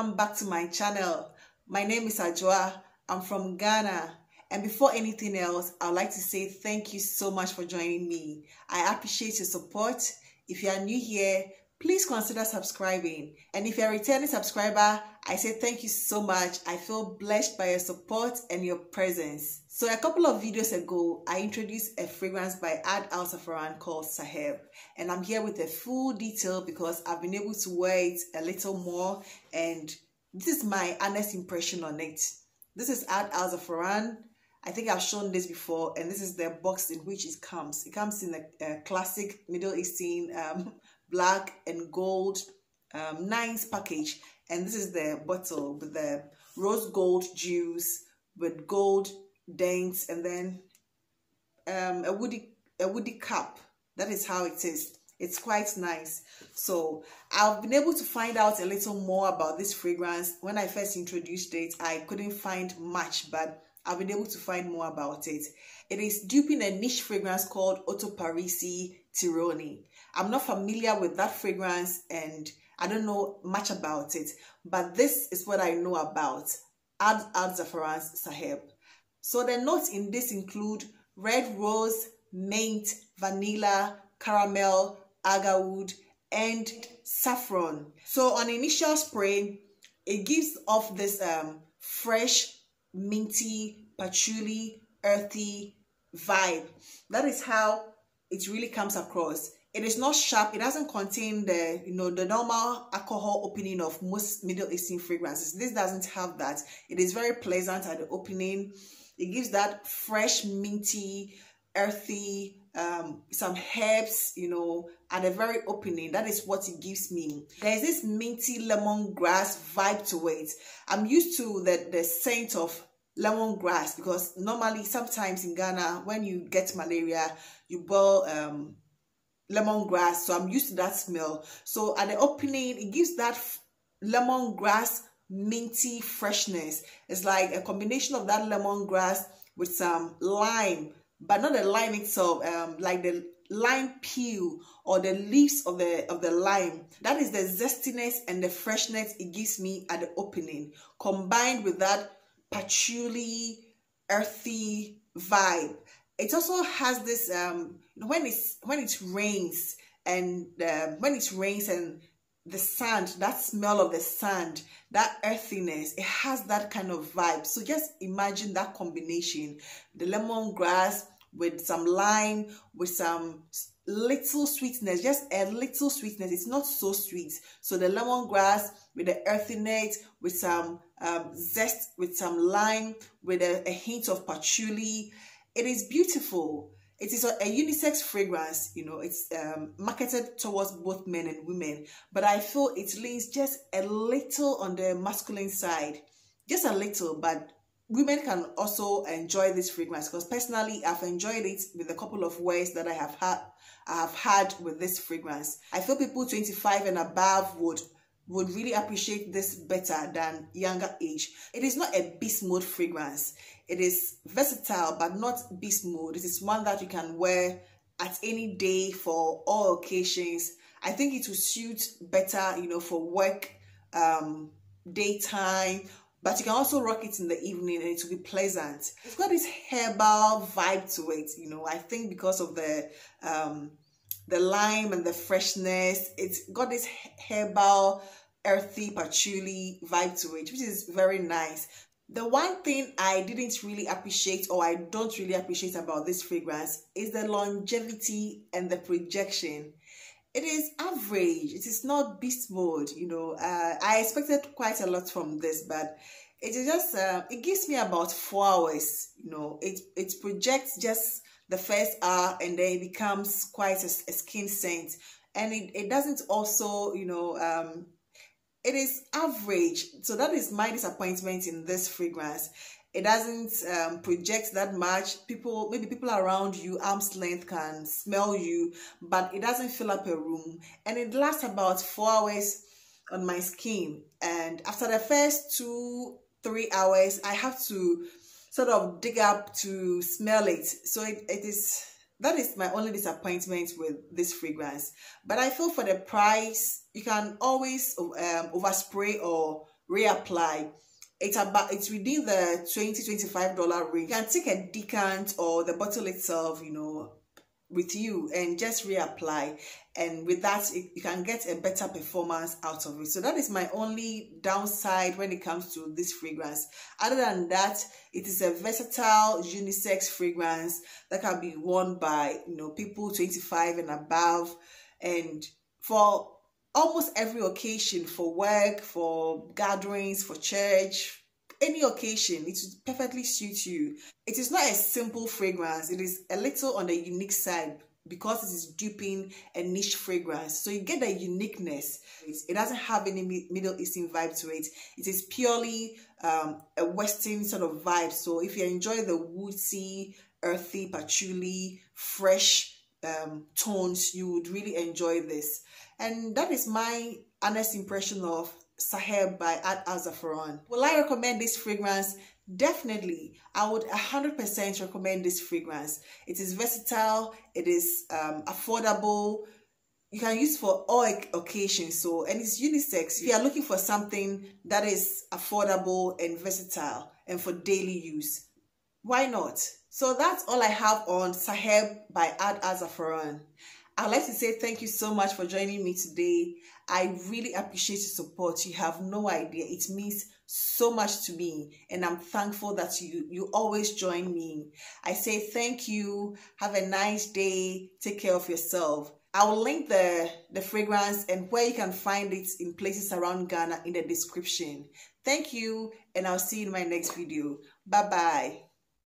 welcome back to my channel. My name is Adwoa. I'm from Ghana. And before anything else, I'd like to say thank you so much for joining me. I appreciate your support. If you are new here, please consider subscribing. And if you're a returning subscriber, I say thank you so much. I feel blessed by your support and your presence. So a couple of videos ago, I introduced a fragrance by Ard Al Zaafaran called Saheb. And I'm here with a full detail because I've been able to wear it a little more. And this is my honest impression on it. This is Ard Al Zaafaran. I think I've shown this before, and this is the box in which it comes. It comes in a, a classic Middle Eastern um, black and gold um, nice package. And this is the bottle with the rose gold juice with gold dents and then um, a woody a woody cap. That is how it is. It's quite nice. So i've been able to find out a little more about this fragrance. When i first introduced it i couldn't find much but i've been able to find more about it it is duping a niche fragrance called Orto Parisi Terroni. I'm not familiar with that fragrance and I don't know much about it, but this is what I know about Ard Al Zaafaran's Saheb. So the notes in this include red rose, mint, vanilla, caramel, agarwood, and saffron. So on initial spray, it gives off this um, fresh, minty, patchouli, earthy, vibe. That is how it really comes across. It is not sharp. It doesn't contain the, you know, the normal alcohol opening of most Middle Eastern fragrances. This doesn't have that. It is very pleasant at the opening. It gives that fresh, minty, earthy, um, some herbs, you know, at the very opening. That is what it gives me. There's this minty lemongrass vibe to it. I'm used to the, the scent of lemongrass because normally sometimes in Ghana when you get malaria you boil um, lemongrass so I'm used to that smell. So at the opening it gives that lemongrass minty freshness. It's like a combination of that lemongrass with some lime but not the lime itself um like the lime peel or the leaves of the of the lime. That is the zestiness and the freshness it gives me at the opening combined with that patchouli, earthy vibe. It also has this um when it's when it rains and um, when it rains and the sand, that smell of the sand, that earthiness, it has that kind of vibe. So just imagine that combination, the lemongrass with some lime, with some little sweetness, just a little sweetness. It's not so sweet. So the lemongrass with the earthiness, with some um, zest, with some lime, with a, a hint of patchouli. It is beautiful. It is a, a unisex fragrance, you know, it's um, marketed towards both men and women, but I feel it leans just a little on the masculine side, just a little, but women can also enjoy this fragrance because personally I've enjoyed it with a couple of ways that I have had I have had with this fragrance. I feel people 25 and above would would really appreciate this better than younger age. It is not a beast mode fragrance. It is versatile but not beast mode. It is one that you can wear at any day for all occasions. I think it will suit better, you know, for work, um, daytime, but you can also rock it in the evening and it will be pleasant. It's got this herbal vibe to it, you know. I think because of the um the lime and the freshness, it's got this herbal, earthy patchouli vibe to it, which is very nice. The one thing I didn't really appreciate or I don't really appreciate about this fragrance is the longevity and the projection it is average. It is not beast mode you know. Uh, i expected quite a lot from this but it is just uh, it gives me about four hours you know. It it projects just the first hour and then it becomes quite a, a skin scent. And it, it doesn't also you know um it is average. So that is my disappointment in this fragrance it doesn't um, project that much. People maybe people around you arm's length can smell you but it doesn't fill up a room. And it lasts about four hours on my skin. And after the first two three hours i have to sort of dig up to smell it. So it, it is that is my only disappointment with this fragrance. But i feel for the price you can always um, overspray or reapply it's about it's within the 20 25 dollar range. You can take a decant or the bottle itself you know with you and just reapply. And with that it, you can get a better performance out of it. So that is my only downside when it comes to this fragrance. Other than that it is a versatile unisex fragrance that can be worn by you know people 25 and above. And for almost every occasion for work for gatherings for church any occasion, it will perfectly suit you. It is not a simple fragrance, it is a little on the unique side because it is duping a niche fragrance. So you get the uniqueness. It doesn't have any Middle Eastern vibe to it. It is purely um, a Western sort of vibe. So if you enjoy the woodsy, earthy, patchouli, fresh um, tones, you would really enjoy this. And that is my honest impression of Saheb by Ard Al Zaafaran. Will I recommend this fragrance? Definitely. I would 100% recommend this fragrance. It is versatile, it is um, affordable, you can use for all occasions so and it's unisex if you are looking for something that is affordable and versatile and for daily use why not so that's all i have on saheb by ard al zaafaran I'd like to say thank you so much for joining me today. I really appreciate your support. You have no idea. It means so much to me and I'm thankful that you you always join me. I say thank you. Have a nice day. Take care of yourself. I will link the, the fragrance and where you can find it in places around Ghana in the description. Thank you and I'll see you in my next video. Bye-bye.